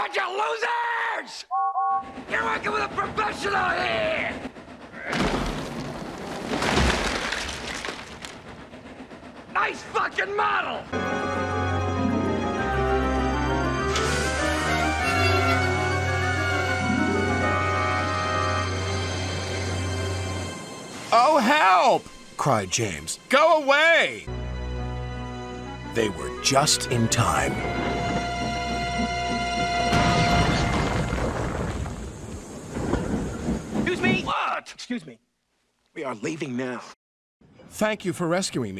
bunch of losers! You're working with a professional here! Nice fucking model! Oh, help! cried James. Go away! They were just in time. Excuse me? We are leaving now. Thank you for rescuing me.